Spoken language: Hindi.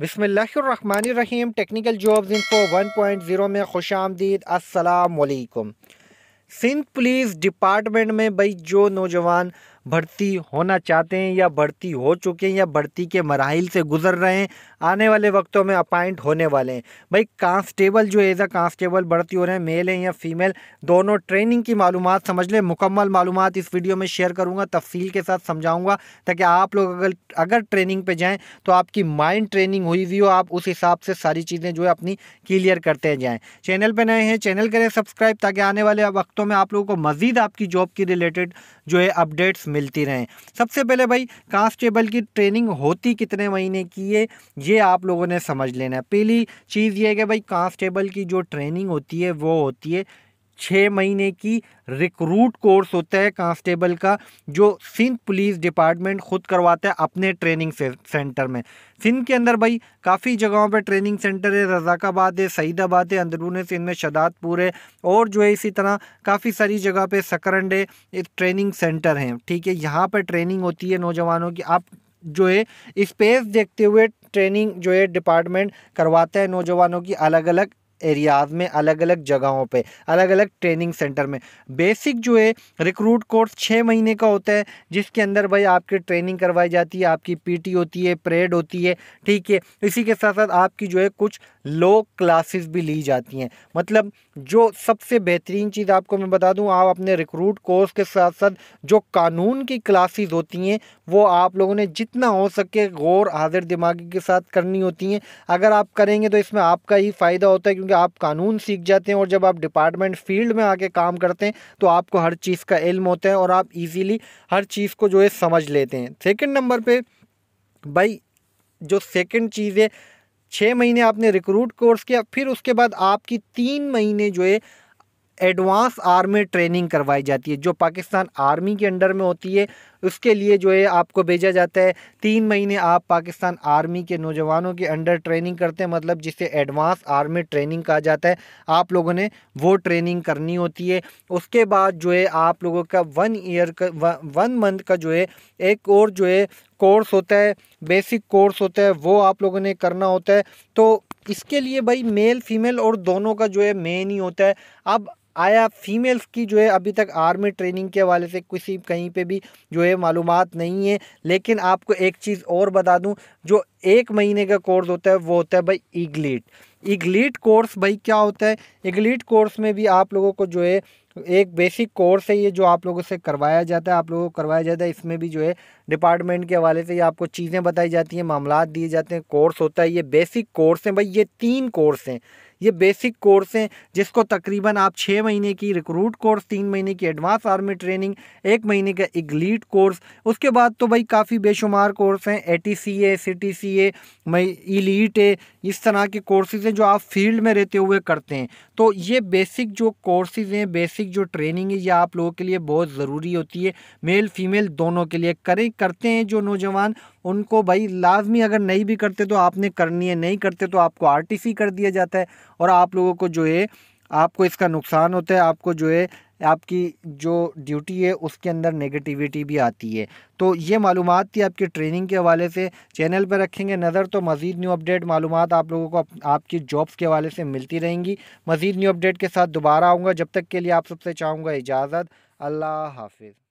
बिसमीम टेक्निकल जॉब्स इनको 1.0 में खुश आमदीद असलकुम सिंध पुलिस डिपार्टमेंट में भाई जो नौजवान भर्ती होना चाहते हैं या भर्ती हो चुके हैं या भर्ती के मराहल से गुजर रहे हैं, आने वाले वक्तों में अपॉइंट होने वाले हैं। भाई कांस्टेबल जो एज अ कांस्टेबल भर्ती हो रहे हैं मेल हैं या फीमेल दोनों ट्रेनिंग की मालूम समझ लें, मुकम्मल मालूम इस वीडियो में शेयर करूँगा, तफसील के साथ समझाऊँगा, ताकि आप लोग अगर अगर ट्रेनिंग पर जाएँ तो आपकी माइंड ट्रेनिंग हुई हुई हो, आप उस हिसाब से सारी चीज़ें जो है अपनी क्लियर करते जाएँ। चैनल पर नए हैं चैनल करें सब्सक्राइब ताकि आने वाले वक्तों में आप लोगों को मज़ीद आपकी जॉब की रिलेटेड जो है अपडेट्स मिलती रहें। सबसे पहले भाई कांस्टेबल की ट्रेनिंग होती कितने महीने की है, ये आप लोगों ने समझ लेना है। पहली चीज़ ये है कि भाई कांस्टेबल की जो ट्रेनिंग होती है, वो होती है छः महीने की रिक्रूट कोर्स होता है कांस्टेबल का जो सिंध पुलिस डिपार्टमेंट खुद करवाता है अपने ट्रेनिंग से, सेंटर में। सिंध के अंदर भाई काफ़ी जगहों पर ट्रेनिंग सेंटर है रजाकाबाद है सईदाबाद है अंदरून सिंध में शदादपुर है और जो है इसी तरह काफ़ी सारी जगह पर सकरंड है ट्रेनिंग सेंटर हैं ठीक है? यहाँ पर ट्रेनिंग होती है नौजवानों की। आप जो है स्पेस देखते हुए ट्रेनिंग जो है डिपार्टमेंट करवाता है नौजवानों की अलग अलग एरियाज़ में अलग अलग जगहों पे अलग अलग ट्रेनिंग सेंटर में। बेसिक जो है, रिक्रूट कोर्स छः महीने का होता है, जिसके अंदर भाई आपकी ट्रेनिंग करवाई जाती है, आपकी पीटी होती है, परेड होती है, ठीक है। इसी के साथ साथ आपकी जो है, कुछ लो क्लासेस भी ली जाती हैं। मतलब जो सबसे बेहतरीन चीज़ आपको मैं बता दूँ, आप अपने रिक्रूट कोर्स के साथ साथ जो कानून की क्लासेस होती हैं, वो आप लोगों ने जितना हो सके गौर, हाजिर दिमागी के साथ करनी होती हैं। अगर आप करेंगे तो इसमें आपका ही फ़ायदा होता है क्योंकि आप कानून सीख जाते हैं और जब आप डिपार्टमेंट फ़ील्ड में आके काम करते हैं तो आपको हर चीज़ का इल्म होता है और आप ईज़िली हर चीज़ को जो है समझ लेते हैं। सेकेंड नंबर पर भाई, जो सेकेंड चीज़ है छः महीने आपने रिक्रूट कोर्स किया फिर उसके बाद आपकी तीन महीने जो है एडवांस आर्मी ट्रेनिंग करवाई जाती है, जो पाकिस्तान आर्मी के अंडर में होती है, उसके लिए जो है आपको भेजा जाता है। तीन महीने आप पाकिस्तान आर्मी के नौजवानों के अंडर ट्रेनिंग करते हैं मतलब जिसे एडवांस आर्मी ट्रेनिंग कहा जाता है। आप लोगों ने वो ट्रेनिंग करनी होती है। उसके बाद जो है आप लोगों का वन ईयर का वन मंथ का जो है एक और जो है कोर्स होता है बेसिक कोर्स होता है, वो आप लोगों ने करना होता है। तो इसके लिए भाई मेल फीमेल और दोनों का जो है मेन ही होता है। अब आया फीमेल्स की जो है अभी तक आर्मी ट्रेनिंग के हवाले से किसी कहीं पे भी जो है मालूम नहीं है। लेकिन आपको एक चीज़ और बता दूँ, जो एक महीने का कोर्स होता है, वो होता है भाई इग्लीट इग्लीट कोर्स भाई क्या होता है? इग्लीट कोर्स में भी आप लोगों को जो है एक बेसिक कोर्स है ये जो आप लोगों से करवाया जाता है, आप लोगों को करवाया जाता है। इसमें भी जो है डिपार्टमेंट के हवाले से ये आपको चीज़ें बताई जाती हैं मामला दिए जाते हैं कोर्स होता है, ये बेसिक कोर्स हैं भाई, ये तीन कोर्स हैं। ये बेसिक कोर्स हैं जिसको तकरीबन आप छः महीने की रिक्रूट कोर्स तीन महीने की एडवांस आर्मी ट्रेनिंग एक महीने का इगलीट कोर्स उसके बाद तो भाई काफ़ी बेशुमार कोर्स हैं A T C A C T C A elite है, इस तरह के कोर्सेज हैं जो आप फ़ील्ड में रहते हुए करते हैं। तो ये बेसिक जो कोर्सेज हैं बेसिक जो ट्रेनिंग है, ये आप लोगों के लिए बहुत ज़रूरी होती है। मेल, फीमेल दोनों के लिए करें, करते हैं जो नौजवान, उनको भाई लाजमी अगर नहीं भी करते तो आपने करनी है, नहीं करते तो आपको आरटीसी कर दिया जाता है। और आप लोगों को जो है, आपको इसका नुकसान होता है, आपको जो है आपकी जो ड्यूटी है, उसके अंदर नेगेटिविटी भी आती है। तो ये मालूम थी आपकी ट्रेनिंग के हवाले से। चैनल पर रखेंगे नज़र तो मज़ीद न्यू अपडेट मालूम आप लोगों को आपकी जॉब्स के हवाले से मिलती रहेंगी। मज़ीद न्यू अपडेट के साथ दोबारा आऊँगा। जब तक के लिए आप सबसे चाहूँगा इजाज़त। अल्लाह हाफिज़।